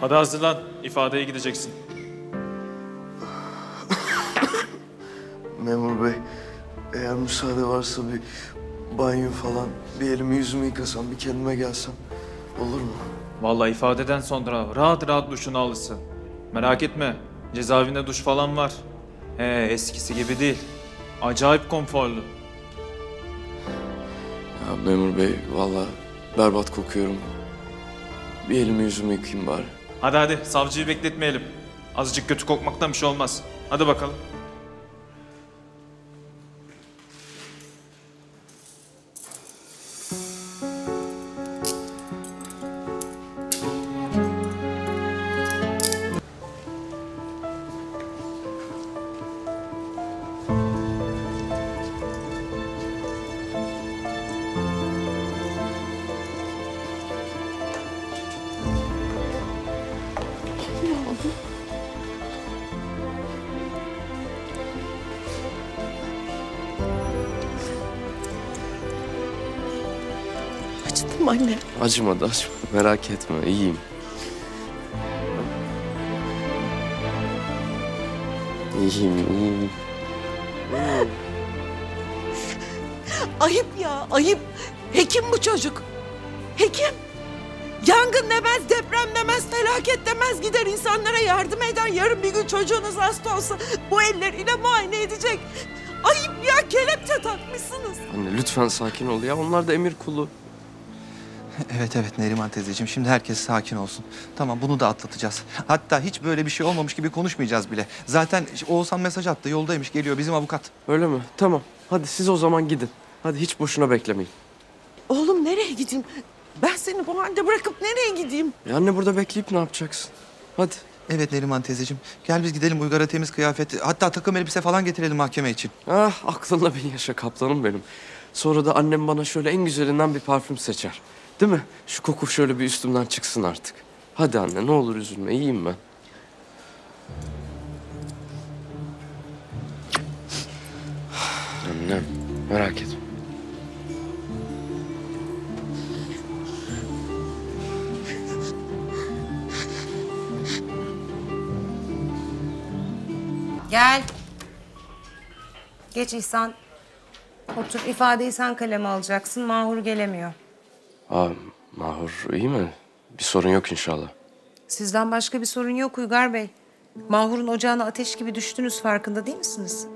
Hadi hazırlan. ifadeye gideceksin. Memur bey, eğer müsaade varsa bir banyo falan, bir elimi yüzümü yıkasam, bir kendime gelsem olur mu? Vallahi ifadeden sonra rahat rahat duşunu alırsın. Merak etme. Cezaevinde duş falan var. He eskisi gibi değil. Acayip konforlu. Ya memur bey, vallahi berbat kokuyorum. Bir elimi yüzümü yıkayayım bari. Hadi hadi savcıyı bekletmeyelim. Azıcık kötü kokmaktan bir şey olmaz. Hadi bakalım. Mı anne? Acımadı, acımadı. Merak etme, iyiyim. İyiyim, iyiyim. Ayıp ya ayıp. Hekim bu çocuk. Hekim. Yangın demez, deprem demez, felaket demez gider insanlara yardım eder. Yarın bir gün çocuğunuz hasta olsa bu elleriyle muayene edecek. Ayıp ya kelepçe takmışsınız. Anne lütfen sakin ol ya. Onlar da emir kulu. Evet evet Neriman teyzeciğim şimdi herkes sakin olsun. Tamam bunu da atlatacağız. Hatta hiç böyle bir şey olmamış gibi konuşmayacağız bile. Zaten Oğuzhan mesaj attı yoldaymış geliyor bizim avukat. Öyle mi? Tamam. Hadi siz o zaman gidin. Hadi hiç boşuna beklemeyin. Oğlum nereye gideyim? Ben seni bu halde bırakıp nereye gideyim? Ya anne burada bekleyip ne yapacaksın? Hadi. Evet Neriman teyzeciğim gel biz gidelim Uygar'a temiz kıyafet hatta takım elbise falan getirelim mahkeme için. Ah aklınla bin yaşa kaplanım benim. Sonra da annem bana şöyle en güzelinden bir parfüm seçer. Değil mi? Şu koku şöyle bir üstümden çıksın artık. Hadi anne ne olur üzülme iyiyim ben. Annem merak etme. Gel. Geç İhsan. Otur ifadeyi sen kaleme alacaksın. Mahur gelemiyor. Aa Mahur iyi mi? Bir sorun yok inşallah. Sizden başka bir sorun yok Uygar Bey. Mahur'un ocağına ateş gibi düştünüz farkında değil misiniz?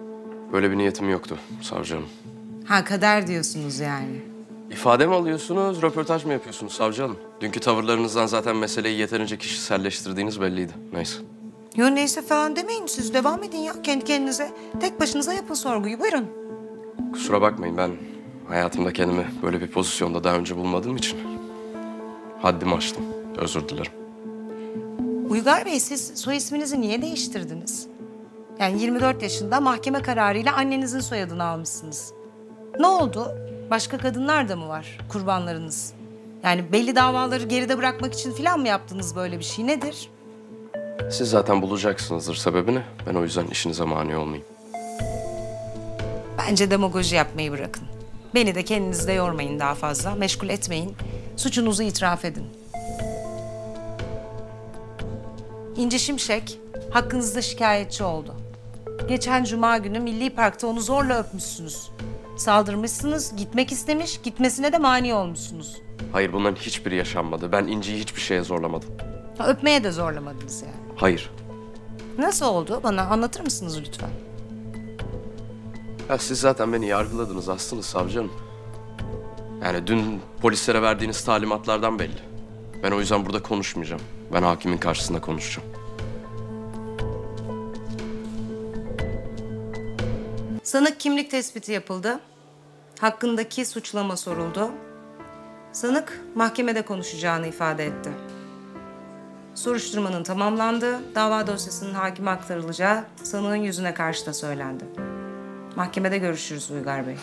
Böyle bir niyetim yoktu savcı hanım. Ha kader diyorsunuz yani. İfade mi alıyorsunuz, röportaj mı yapıyorsunuz savcı hanım? Dünkü tavırlarınızdan zaten meseleyi yeterince kişiselleştirdiğiniz belliydi. Neyse. Yo neyse falan demeyin siz devam edin ya kendi kendinize. Tek başınıza yapın sorguyu buyurun. Kusura bakmayın ben hayatımda kendimi böyle bir pozisyonda daha önce bulmadığım için haddimi aştım. Özür dilerim. Uygar Bey siz soy isminizi niye değiştirdiniz? Yani 24 yaşında mahkeme kararıyla annenizin soyadını almışsınız. Ne oldu? Başka kadınlar da mı var kurbanlarınız? Yani belli davaları geride bırakmak için falan mı yaptınız böyle bir şey? Nedir? Siz zaten bulacaksınızdır sebebini. Ben o yüzden işinize mani olmayayım. Bence demagoji yapmayı bırakın. Beni de kendinizi de yormayın daha fazla. Meşgul etmeyin. Suçunuzu itiraf edin. İnci Şimşek hakkınızda şikayetçi oldu. Geçen cuma günü Milli Park'ta onu zorla öpmüşsünüz. Saldırmışsınız, gitmek istemiş, gitmesine de mani olmuşsunuz. Hayır bunların hiçbiri yaşanmadı. Ben İnci'yi hiçbir şeye zorlamadım. Ha, öpmeye de zorlamadınız yani. Hayır. Nasıl oldu? Bana anlatır mısınız lütfen? Ya siz zaten beni yargıladınız aslında savcı hanım. Yani dün polislere verdiğiniz talimatlardan belli. Ben o yüzden burada konuşmayacağım. Ben hakimin karşısında konuşacağım. Sanık kimlik tespiti yapıldı. Hakkındaki suçlama soruldu. Sanık mahkemede konuşacağını ifade etti. Soruşturmanın tamamlandığı, dava dosyasının hakime aktarılacağı sanığın yüzüne karşı da söylendi. Mahkemede görüşürüz Uygar Bey.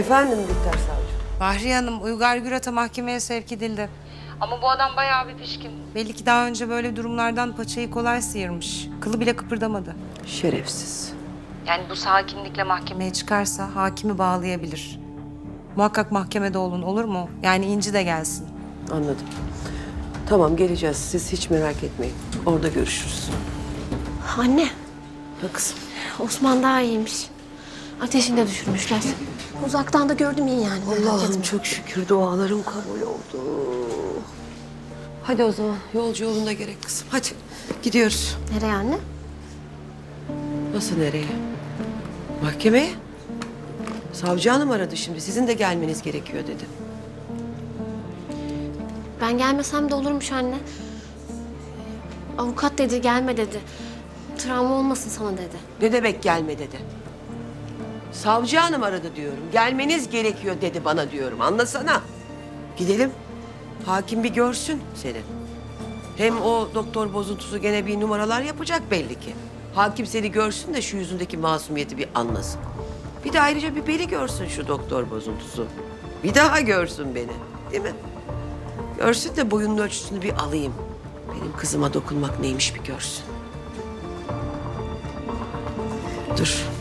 Efendim Bihter Savcı. Bahriye Hanım Uygar Gürat'a mahkemeye sevk edildi. Ama bu adam bayağı bir pişkin. Belli ki daha önce böyle durumlardan paçayı kolay sıyırmış. Kılı bile kıpırdamadı. Şerefsiz. Yani bu sakinlikle mahkemeye çıkarsa hakimi bağlayabilir. Muhakkak mahkemede olun olur mu? Yani İnci de gelsin. Anladım. Tamam geleceğiz. Siz hiç merak etmeyin. Orada görüşürüz. Anne, Ha kızım. Osman daha iyiymiş. Ateşini de düşürmüşler. Uzaktan da gördüm iyi yani. Allah'ım çok şükür dualarım kabul oldu. Hadi o zaman yolcu yolunda gerek kızım. Hadi gidiyoruz. Nereye anne? Nasıl nereye? Mahkemeye. Savcı hanım aradı şimdi. Sizin de gelmeniz gerekiyor dedi. Ben gelmesem de olurmuş anne. Avukat dedi, gelme dedi. Travma olmasın sana dedi. Ne demek gelme dedi. Savcı hanım aradı diyorum. Gelmeniz gerekiyor dedi bana diyorum. Anlasana. Gidelim. Hakim bir görsün seni. Hem o doktor bozuntusu gene bir numaralar yapacak belli ki. Hakim seni görsün de şu yüzündeki masumiyeti bir anlasın. Bir de ayrıca bir beni görsün şu doktor bozuntusu. Bir daha görsün beni. Değil mi? Görsün de boyunun ölçüsünü bir alayım. Benim kızıma dokunmak neymiş bir görsün. Dur.